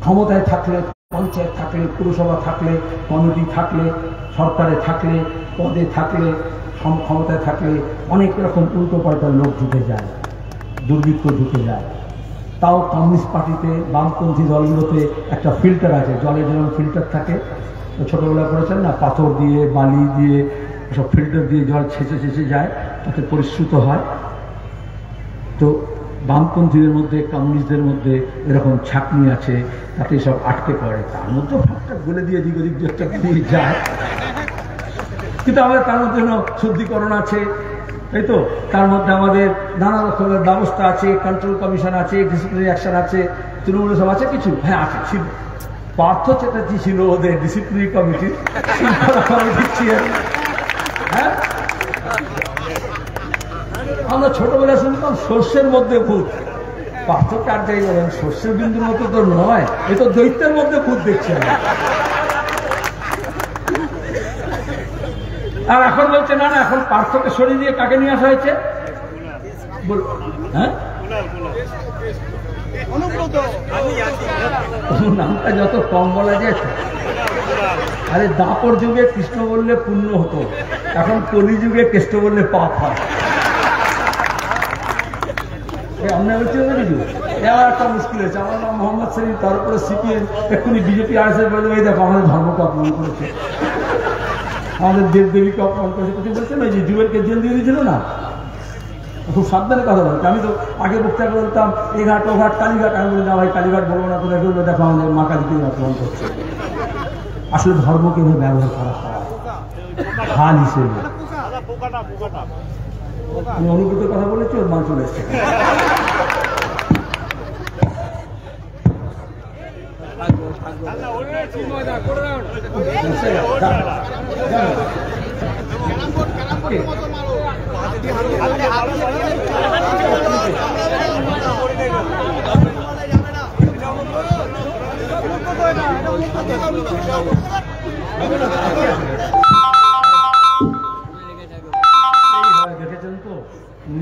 ক্ষমতায় থাকলে পঞ্চায়েত থাকলে, পুরসভা থাকলে, কমিটি থাকলে, সরকারে থাকলে, পদে থাকলে ক্ষমতায় থাকলে অনেক রকম উল্টো পাল্টা লোক ঢুকে যায়, দুর্বৃত্ত ঢুকে যায়। তাও কমিউনিস্ট পার্টিতে বামপন্থী দলগুলোতে একটা ফিল্টার আছে, জলে যেরকম ফিল্টার থাকে ছোটবেলা করেছেন না, পাথর দিয়ে, বালি দিয়ে সব ফিল্টার দিয়ে জল ছেঁচে ছেঁচে যায়, তাতে পরিশ্রুত হয়। তো বামপন্থীদের মধ্যে, কমিউনিস্টদের মধ্যে এরকম ছাকনি আছে, তাতে সব আটকে পড়ে। তার মধ্যে ফাঁকটা গলে দিয়ে দিক ওদিক দিয়ে যায়। কিন্তু আমাদের তার মধ্যে শুদ্ধিকরণ আছে, তাই তো? তার মধ্যে আমাদের নানা রকমের ব্যবস্থা আছে কন্ট্রোল কমিশন আছে ডিসিপ্লিনারি অ্যাকশন আছে তৃণমূল সব আছে, কিছু হ্যাঁ আছে, ছিল। পার্থ চ্যাটার্জি ছিল ওদের ডিসিপ্লিনারি চেয়ারম্যান হ্যাঁ? আমরা ছোটবেলা শুনতাম শস্যের মধ্যে ভূত পার্থক্য আর যাই বলেন বিন্দুর মতো তো নয়, এ তো দৈত্যের মধ্যে ভূত আর এখন বলছে, না না, এখন সরিয়ে দিয়ে কাকে নিয়ে আসা হয়েছে? হ্যাঁ? নামটা যত কম বলা যায় আরে, দাপর যুগে কৃষ্ণ বললে পুণ্য হতো, এখন কলি যুগে কৃষ্ণ বললে পাপ হয়। সাবধানে কথা আমি তো আগে বক্তব্য বলতাম, এই ঘাট, ও ঘাট, কালীঘাট। আমি বলি, না ভাই, কালীঘাট বলব না তোরা বলবে? দেখো, আমাদের মা কালীকে অপমান করছে। আসলে ধর্মকে ব্যবহার করা হয় হিসেবে। আমি অনুভূতির কথা বলেছি ওর মা চলে এসছে Thank you.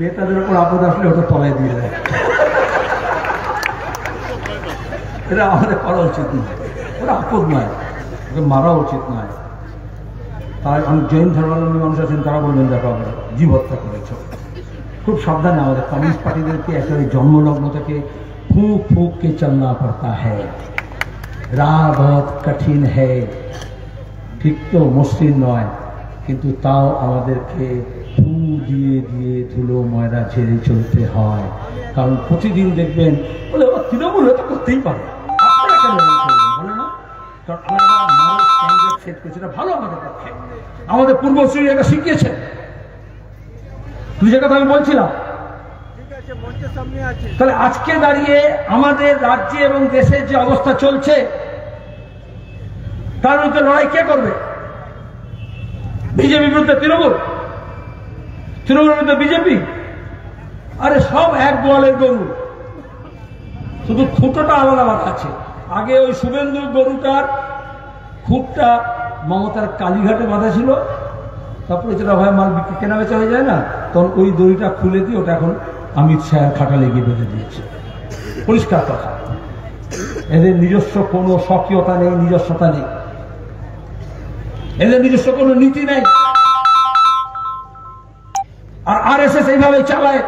নেতাদের উপর আপদ আসলে ওটা তলায় দিয়ে দেয়। এটা আমাদের করা উচিত নয়। ওটা আপদ নয়, ওকে মারা উচিত নয়। তার অনেক জৈন ধর্মাবলম্বী মানুষ আছেন, তারা বলবেন, দেখো, আমরা জীব হত্যা করেছ। খুব সাবধানে আমাদের কমিউনিস্ট পার্টিদেরকে একেবারে জন্মলগ্ন থেকে ফুঁক ফুঁক কে চলনা পড়তা বহুত কঠিন হ্যায় ঠিক তো মসৃণ নয়, কিন্তু তাও আমাদেরকে ফু দিয়ে দিয়ে ধুলো ময়লা ঝেড়ে চলতে হয়। কারণ প্রতিদিন দেখবেন বলে তৃণমূল হয়তো করতেই পারে। আপনারা কেন এমন করবেন? বলে না? কারণ আমরা moral standard set করেছি, এটা ভালো আমাদের পক্ষে। আমাদের পূর্বশ্রী এটা কথা আমি বলছিলাম। তাহলে আজকে দাঁড়িয়ে আমাদের রাজ্যে এবং দেশের যে অবস্থা চলছে তার বিরুদ্ধে লড়াই কে করবে? বিজেপি বিরুদ্ধে তৃণমূল? তৃণমূলের বিরুদ্ধে বিজেপি? আরে সব এক গোয়ালের গরু। শুধু খুঁটোটা আলাদা আছে আগে ওই শুভেন্দুর গরুটার খুঁটটা মমতার কালীঘাটে বাঁধা ছিল। তারপরে যেটা হয় মাল বিক্রি কেনা বেচা হয়ে যায় না, তখন ওই দড়িটা খুলে দিয়ে ওটা এখন অমিত শাহের খাটা লেগে বেঁধে দিয়েছে। পরিষ্কার কথা। এদের নিজস্ব কোনো স্বকীয়তা নেই, নিজস্বতা নেই। এদের নিজস্ব কোনো নীতি নেই। আর আর এস এস এইভাবে চালায়।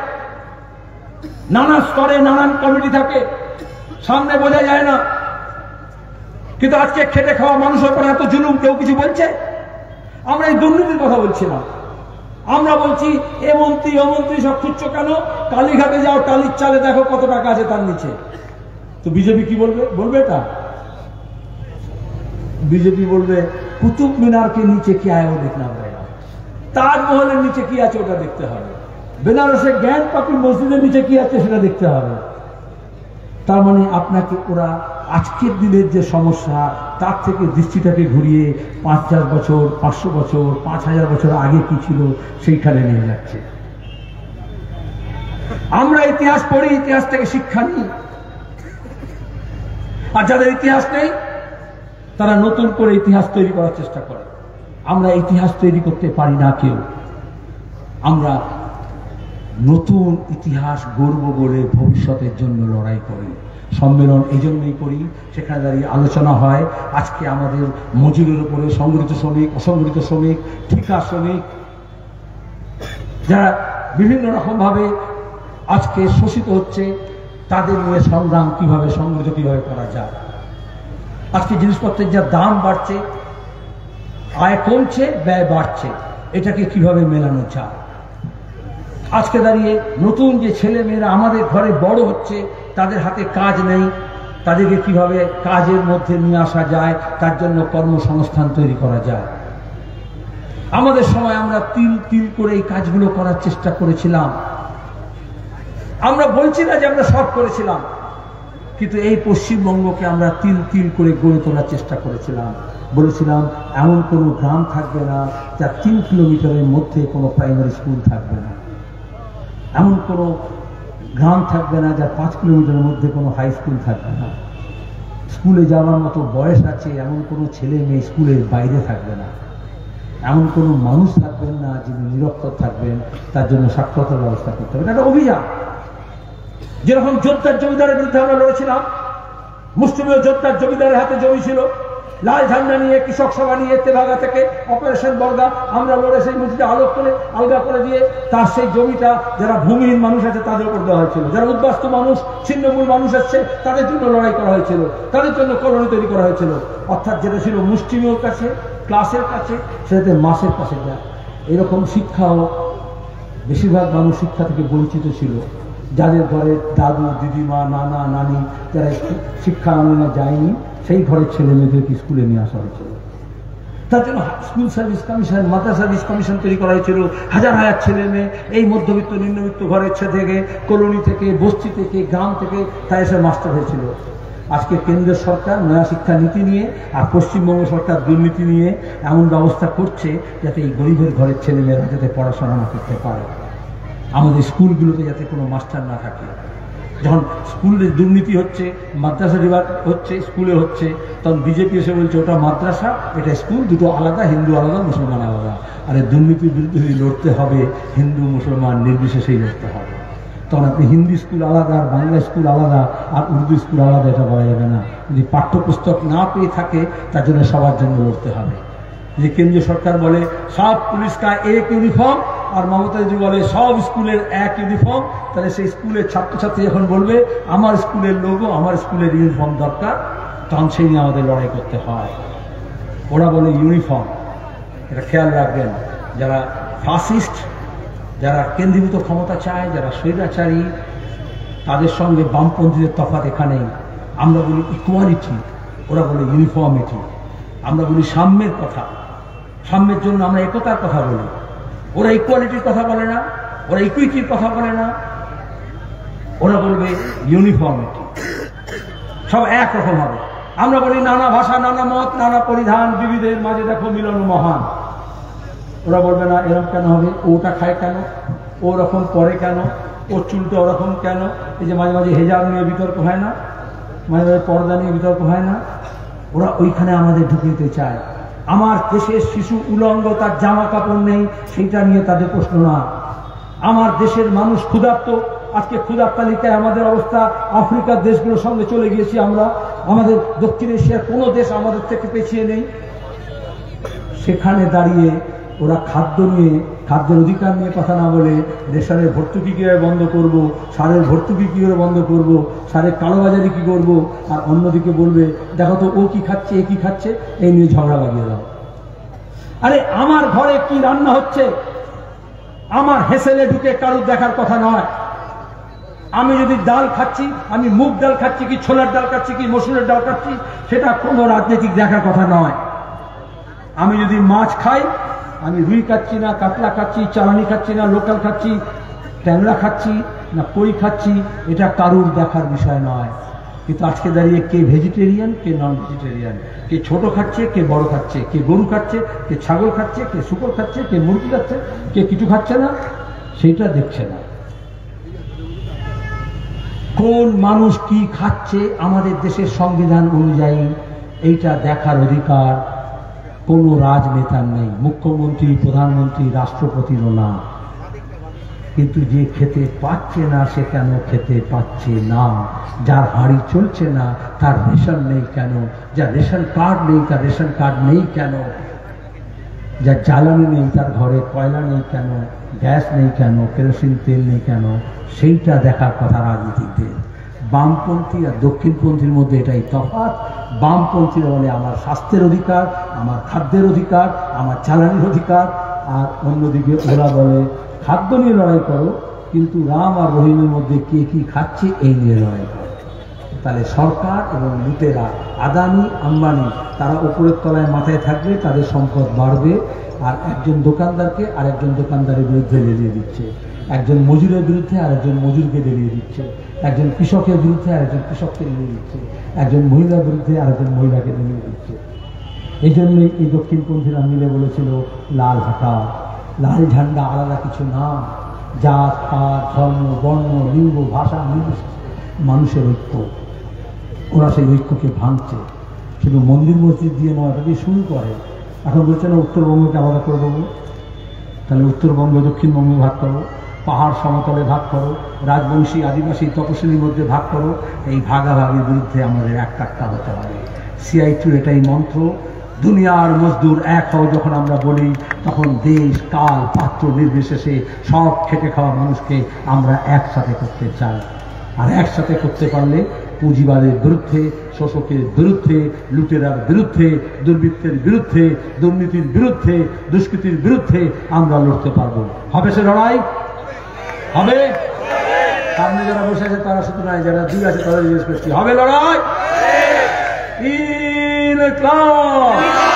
নানা স্তরে নানান কমিটি থাকে। সামনে বোঝা যায় না। কিন্তু আজকে খেটে খাওয়া মানুষের উপর এত জুলুম কেউ কিছু বলছে? আমরা এই দুর্নীতির কথা বলছি না। আমরা বলছি, এ মন্ত্রী, ও মন্ত্রী সব খুঁজছো কেন? কালীঘাটে যাও টালির চালে দেখো কত টাকা আছে তার নিচে। তো বিজেপি কি বলবে? বলবে এটা বিজেপি বলবে কুতুব মিনারকে নিচে কি আয় ও দেখনা পড়েগা তাজমহলের নিচে কি আছে ওটা দেখতে হবে। বেনারসের জ্ঞান পাপি মসজিদের নিচে কি আছে সেটা দেখতে হবে। তার মানে আপনাকে ওরা আজকের দিনের যে সমস্যা, তার থেকে দৃষ্টিটাকে ঘুরিয়ে পাঁচ হাজার বছর, পাঁচশো বছর, পাঁচ হাজার বছর আগে কি ছিল সেইখানে নিয়ে যাচ্ছে। আমরা ইতিহাস পড়ি, ইতিহাস থেকে শিক্ষা নিই। আর যাদের ইতিহাস নেই, তারা নতুন করে ইতিহাস তৈরি করার চেষ্টা করে। আমরা ইতিহাস তৈরি করতে পারি না কেউ। আমরা নতুন ইতিহাস গর্ব বলে ভবিষ্যতের জন্য লড়াই করি। সম্মেলন এই জন্যই করি, সেখানে দাঁড়িয়ে আলোচনা হয়। আজকে আমাদের মজুরের উপরে সংগঠিত শ্রমিক অসংগঠিত শ্রমিক, ঠিকা শ্রমিক, যারা বিভিন্ন রকমভাবে আজকে শোষিত হচ্ছে, তাদের নিয়ে সংগ্রাম কীভাবে সংগঠিত কীভাবে করা যায়। আজকে জিনিসপত্রের যা দাম বাড়ছে আয় কমছে, ব্যয় বাড়ছে। এটাকে কীভাবে মেলানো যায়? আজকে দাঁড়িয়ে নতুন যে ছেলে মেয়েরা আমাদের ঘরে বড় হচ্ছে, তাদের হাতে কাজ নেই, তাদেরকে কীভাবে কাজের মধ্যে নিয়ে আসা যায়, তার জন্য কর্মসংস্থান তৈরি করা যায়। আমাদের সময় আমরা তিল তিল করে এই কাজগুলো করার চেষ্টা করেছিলাম। আমরা বলছি না যে আমরা সব করেছিলাম, কিন্তু এই পশ্চিমবঙ্গকে আমরা তিল তিল করে গড়ে তোলার চেষ্টা করেছিলাম। বলেছিলাম, এমন কোনো গ্রাম থাকবে না যার তিন কিলোমিটারের মধ্যে কোনো প্রাইমারি স্কুল থাকবে না। এমন কোনো গ্রাম থাকবে না যার পাঁচ কিলোমিটারের মধ্যে কোনো হাই স্কুল থাকবে না। স্কুলে যাওয়ার মতো বয়স আছে, এমন কোনো ছেলে মেয়ে স্কুলের বাইরে থাকবে না। এমন কোনো মানুষ থাকবেন না যিনি নিরক্ষর থাকবেন, তার জন্য সাক্ষরতার ব্যবস্থা করতে হবে। এটা অভিযান। যেরকম যোদ্ধার জমিদারের বিরুদ্ধে আমরা লড়েছিলাম, মুসলিমীয় যোদ্ধার জমিদারের হাতে জমি ছিল লাল ঝান্ডা নিয়ে কৃষক সভা নিয়ে তেভাগা থেকে অপারেশন বর্গা, আমরা লড়ে সেই মসজিদে আলোক করে আলগা করে দিয়ে তার সেই জমিটা যারা ভূমিহীন মানুষ আছে তাদের উপর দেওয়া হয়েছিল। যারা উদ্বাস্ত মানুষ ছিন্নমূল মানুষ আছে, তাদের জন্য লড়াই করা হয়েছিল। তাদের জন্য কলোনি তৈরি করা হয়েছিল। অর্থাৎ যেটা ছিল মুষ্টিমেয় কাছে, ক্লাসের কাছে, সেটাতে মাসের কাছে যায়। এরকম শিক্ষাও বেশিরভাগ মানুষ শিক্ষা থেকে বঞ্চিত ছিল। যাদের ঘরে দাদু, দিদিমা, নানা, নানি, যারা শিক্ষা আনন্দে যায়নি সেই ঘরের ছেলে মেয়েদেরকে স্কুলে নিয়ে আসা হয়েছিল। তার জন্য স্কুল সার্ভিস কমিশন মাদ্রাসা সার্ভিস কমিশন তৈরি করা হয়েছিল। হাজার হাজার ছেলে মেয়ে, এই মধ্যবিত্ত, নিম্নবিত্ত ঘরের ছেলে থেকে, কলোনি থেকে, বস্তি থেকে, গ্রাম থেকে তাই এসে মাস্টার হয়েছিল। আজকে কেন্দ্র সরকার নয়া শিক্ষা নীতি নিয়ে আর পশ্চিমবঙ্গ সরকার দুর্নীতি নিয়ে এমন ব্যবস্থা করছে যাতে এই গরিবের ঘরের ছেলেমেয়েরা যাতে পড়াশোনা না করতে পারে। আমাদের স্কুলগুলোতে যাতে কোনো মাস্টার না থাকে। যখন স্কুলে দুর্নীতি হচ্ছে, মাদ্রাসা রিভার হচ্ছে, স্কুলে হচ্ছে, তখন বিজেপি এসে বলছে, ওটা মাদ্রাসা, এটা স্কুল, দুটো আলাদা, হিন্দু আলাদা, মুসলমান আলাদা। আরে দুর্নীতির বিরুদ্ধে লড়তে হবে, হিন্দু, মুসলমান, নির্বিশেষেই লড়তে হবে। তখন আপনি হিন্দি স্কুল আলাদা, আর বাংলা স্কুল আলাদা, আর উর্দু স্কুল আলাদা, এটা বলা যাবে না। যদি পাঠ্যপুস্তক না পেয়ে থাকে, তার জন্য সবার জন্য লড়তে হবে। যে কেন্দ্রীয় সরকার বলে, সব পুলিশ কা এক ইউনিফর্ম আর মমতাজি বলে, সব স্কুলের এক ইউনিফর্ম তাহলে সেই স্কুলের ছাত্রছাত্রী যখন বলবে, আমার স্কুলের লোগো আমার স্কুলের ইউনিফর্ম দরকার। তখন সেই নিয়ে আমাদের লড়াই করতে হয়। ওরা বলে ইউনিফর্ম এটা খেয়াল রাখবেন, যারা ফাসিস্ট যারা কেন্দ্রীভূত ক্ষমতা চায়, যারা স্বৈরাচারী, তাদের সঙ্গে বামপন্থীদের তফাৎ এখানেই। আমরা বলি ইকুয়ালিটি ওরা বলে ইউনিফর্মিটি আমরা বলি সাম্যের কথা। সাম্যের জন্য আমরা একতার কথা বলি। ওরা ইকুয়ালিটির কথা বলে না, ওরা ইকুইটির কথা বলে না। ওরা বলবে ইউনিফর্মিটি সব একরকম হবে আমরা বলি নানা ভাষা, নানা মত, নানা পরিধান, বিবিধের মাঝে দেখো মিলন মহান। ওরা বলবে না, এরকম কেন হবে? ওটা খায় কেন? ও রকম পরে কেন? ওর চুলটা ওরকম কেন? এই যে মাঝে মাঝে হেজাব নিয়ে বিতর্ক হয় না? মাঝে মাঝে পর্দা নিয়ে বিতর্ক হয় না? ওরা ওইখানে আমাদের ঢুকে দিতে চায়। আমার দেশের শিশু উলঙ্গ, তার জামা কাপড় নেই, সেইটা নিয়ে তাদের প্রশ্ন না। আমার দেশের মানুষ ক্ষুধার্ত। আজকে ক্ষুধার তালিকায় আমাদের অবস্থা, আফ্রিকার দেশগুলোর সঙ্গে চলে গিয়েছি আমরা। আমাদের দক্ষিণ এশিয়ার কোনো দেশ আমাদের থেকে পেছিয়ে নেই। সেখানে দাঁড়িয়ে ওরা খাদ্য নিয়ে, খাদ্যের অধিকার নিয়ে কথা না বলে রেশনের ভর্তুকি কীভাবে বন্ধ করব, সারের ভর্তুকি কীভাবে বন্ধ করব, সারের কালোবাজারি কী করব, আর অন্যদিকে বলবে, দেখো তো, ও কি খাচ্ছে, এ কি খাচ্ছে এই নিয়ে ঝগড়া বাগিয়ে দাও। আরে, আমার ঘরে কি রান্না হচ্ছে? আমার হেসেলে ঢুকে কারুর দেখার কথা নয়। আমি যদি ডাল খাচ্ছি, আমি মুগ ডাল খাচ্ছি কি, ছোলার ডাল খাচ্ছি কি, মসুরের ডাল খাচ্ছি, সেটা কোনো রাজনৈতিক দেখার কথা নয়। আমি যদি মাছ খাই আমি রুই খাচ্ছি না, কাতলা খাচ্ছি চালানি খাচ্ছি না, লোকাল খাচ্ছি, ট্যাংরা খাচ্ছি না কই খাচ্ছি, এটা কারুর দেখার বিষয় নয়। কিন্তু আজকে দাঁড়িয়ে কে ভেজিটেরিয়ান কে নন ভেজিটেরিয়ান কে ছোট খাচ্ছে, কে বড় খাচ্ছে, কে গরু খাচ্ছে, কে ছাগল খাচ্ছে, কে শুকর খাচ্ছে, কে মুরগি খাচ্ছে, কে কিছু খাচ্ছে না, সেইটা দেখছে না। কোন মানুষ কি খাচ্ছে আমাদের দেশের সংবিধান অনুযায়ী, এইটা দেখার অধিকার কোনো রাজনেতার নেই, মুখ্যমন্ত্রী, প্রধানমন্ত্রী, রাষ্ট্রপতিরও না। কিন্তু যে খেতে পাচ্ছে না, সে কেন খেতে পাচ্ছে না? যার হাড়ি চলছে না, তার রেশন নেই কেন? যার রেশন কার্ড নেই, তার রেশন কার্ড নেই কেন? যার জ্বালানি নেই, তার ঘরে কয়লা নেই কেন? গ্যাস নেই কেন? কেরোসিন তেল নেই কেন? সেইটা দেখার কথা রাজনীতিকদের। বামপন্থী আর দক্ষিণপন্থীর মধ্যে এটাই তফাৎ। বামপন্থীরা বলে, আমার স্বাস্থ্যের অধিকার, আমার খাদ্যের অধিকার, আমার জ্বালানির অধিকার। আর অন্যদিকে ওরা বলে, খাদ্য নিয়ে লড়াই করো, কিন্তু রাম আর রহিমের মধ্যে কে কি খাচ্ছে, এই নিয়ে লড়াই করো। তাহলে সরকার এবং লুটেরা, আদানি, আম্বানি, তারা উপরের তলায় মাথায় থাকবে, তাদের সম্পদ বাড়বে, আর একজন দোকানদারকে আর একজন দোকানদারের বিরুদ্ধে লেলিয়ে দিচ্ছে। একজন মজুরের বিরুদ্ধে আর একজন মজুরকে লেলিয়ে দিচ্ছে। একজন কৃষকের বিরুদ্ধে আর একজন কৃষককে লেলিয়ে দিচ্ছে একজন মহিলার বিরুদ্ধে আর একজন মহিলাকে লেলিয়ে দিচ্ছে এই জন্যই এই দক্ষিণপন্থীরা মিলে বলেছিল, লাল হাঁটা লাল ঝান্ডা আলাদা কিছু না। জাত, পাত, ধর্ম, বর্ণ, লিঙ্গ, ভাষা মানুষের ঐক্য। ওরা সেই ঐক্যকে ভাঙছে। শুধু মন্দির মসজিদ দিয়ে নয় ওটা দিয়ে শুরু করে। এখন বলছে না, উত্তরবঙ্গকে আলাদা করে দেবো। তাহলে উত্তরবঙ্গ, দক্ষিণবঙ্গে ভাগ করো। পাহাড় সমতলে ভাগ করো। রাজবংশী, আদিবাসী তপশিলীর মধ্যে ভাগ করো। এই ভাগাভাগির বিরুদ্ধে আমাদের এক কাট্টা হতে হবে। সিআই এটাই মন্ত্র। দুনিয়ার মজদুর এক হও যখন আমরা বলি, তখন দেশ, কাল, পাত্র নির্বিশেষে সব খেটে খাওয়া মানুষকে আমরা একসাথে করতে চাই। আর একসাথে করতে পারলে পুঁজিবাদের বিরুদ্ধে, শোষকের বিরুদ্ধে, লুটেরার বিরুদ্ধে, দুর্বৃত্তের বিরুদ্ধে, দুর্নীতির বিরুদ্ধে, দুষ্কৃতির বিরুদ্ধে আমরা লড়তে পারব। হবে সে লড়াই? হবে? সামনে যারা বসে আছে, তারা শুধু নাই, যারা দুই আছে তারা জিজ্ঞেস করছি হবে লড়াই। ইনকলাব